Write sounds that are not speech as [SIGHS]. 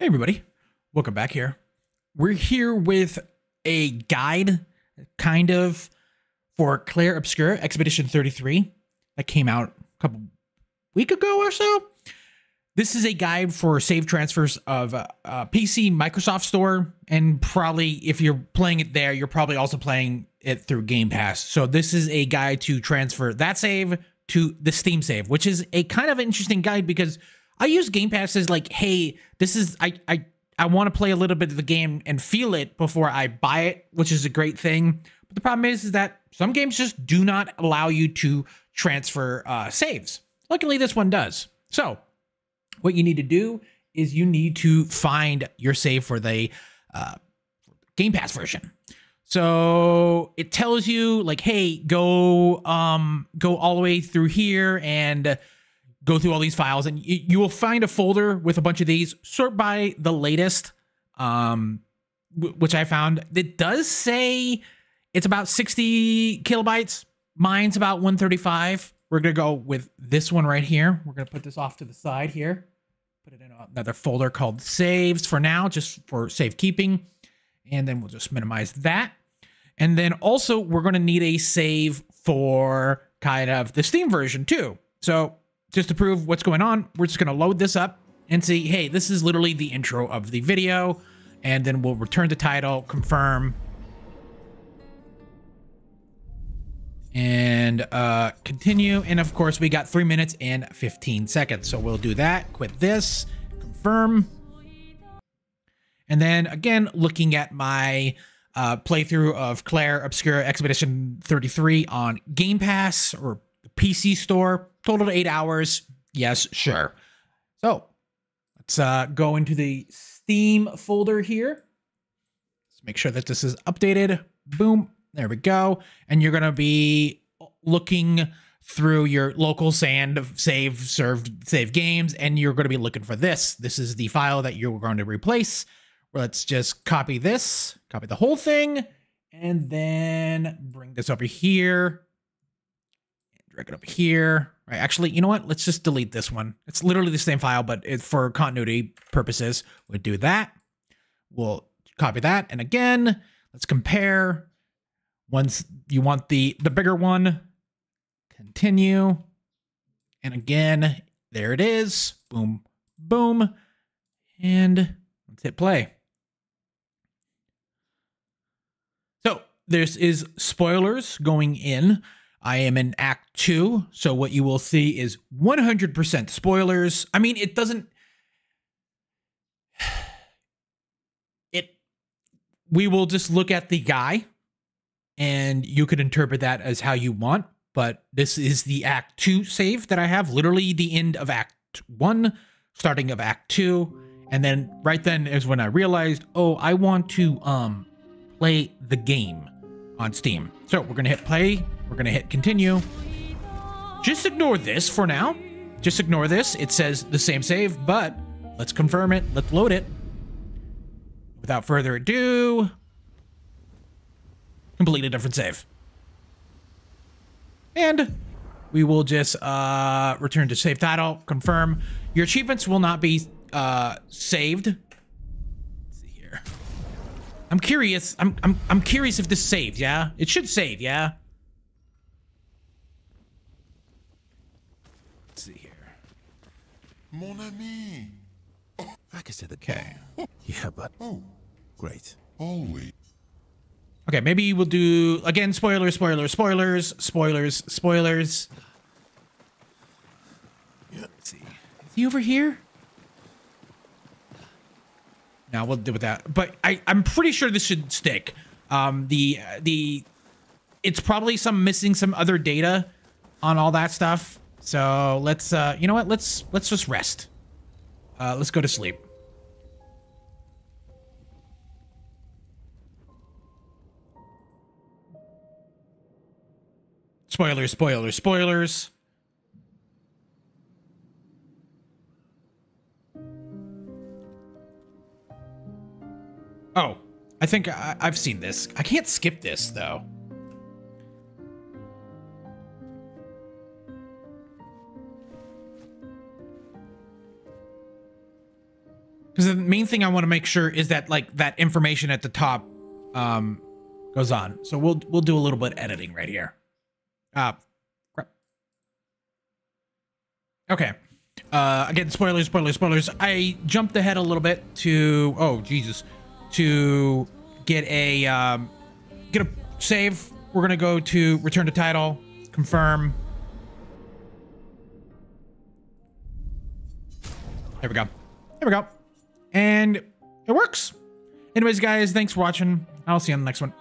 Hey everybody, welcome back here. We're here with a guide, kind of, for Clair Obscur Expedition 33 that came out a couple week ago or so. This is a guide for save transfers of uh, uh, PC Microsoft Store, and probably if you're playing it there, you're probably also playing it through Game Pass. So this is a guide to transfer that save to the Steam save, which is a kind of interesting guide because I use Game Pass as like, hey, this is I I I want to play a little bit of the game and feel it before I buy it, which is a great thing. But the problem is, is that some games just do not allow you to transfer uh, saves. Luckily, this one does. So, what you need to do is you need to find your save for the uh, Game Pass version. So it tells you like, hey, go um go all the way through here and go through all these files and you, you will find a folder with a bunch of these. Sort by the latest um which i found it does say it's about 60 kilobytes. Mine's about 135 we're gonna go with this one right here. We're gonna put this off to the side here. Put it in another folder called saves for now just for safekeeping. And then we'll just minimize that. And then also we're going to need a save for kind of the steam version too. So just to prove what's going on, we're just going to load this up and see, hey, this is literally the intro of the video. And then we'll return the title, confirm, and uh, continue. And of course, we got three minutes and 15 seconds. So we'll do that, quit this, confirm. And then again, looking at my uh, playthrough of Clair Obscura Expedition 33 on Game Pass or PC store, total eight hours. Yes, sure. So let's uh, go into the Steam folder here. Let's make sure that this is updated. Boom. There we go. And you're going to be looking through your local sand save served save games and you're going to be looking for this. This is the file that you're going to replace. Let's just copy this, copy the whole thing, and then bring this over here drag it up here. Right, actually, you know what? Let's just delete this one. It's literally the same file, but it, for continuity purposes, we'll do that. We'll copy that. And again, let's compare. Once you want the, the bigger one, continue. And again, there it is. Boom, boom. And let's hit play. So this is spoilers going in. I am in Act 2, so what you will see is 100% spoilers. I mean, it doesn't [SIGHS] it we will just look at the guy and you could interpret that as how you want, but this is the Act 2 save that I have, literally the end of Act 1, starting of Act 2, and then right then is when I realized, "Oh, I want to um play the game." on Steam. So we're to hit play. We're going to hit continue. Just ignore this for now. Just ignore this. It says the same save, but let's confirm it. Let's load it. Without further ado, completely different save. And we will just uh, return to save title, confirm. Your achievements will not be uh, saved I'm curious. I'm I'm I'm curious if this saved, yeah? It should save, yeah? Let's see here. Mon ami. Like I said, okay. Yeah, but oh, great. Always. Okay, maybe we'll do again spoilers, spoilers, spoilers, spoilers, spoilers. Let's see. Is he over here? Now we'll deal with that. But I, I'm pretty sure this should stick. Um, the the it's probably some missing some other data on all that stuff. So let's uh, you know what? Let's let's just rest. Uh, let's go to sleep. Spoilers, spoilers, spoilers. Oh, I think I I've seen this. I can't skip this, though. Because the main thing I want to make sure is that like that information at the top um goes on. So we'll we'll do a little bit of editing right here. Uh crap. Okay. Uh again, spoilers, spoilers, spoilers. I jumped ahead a little bit to oh Jesus. To get a um get a save. We're gonna go to return to title, confirm. There we go. There we go. And it works. Anyways, guys, thanks for watching. I'll see you on the next one.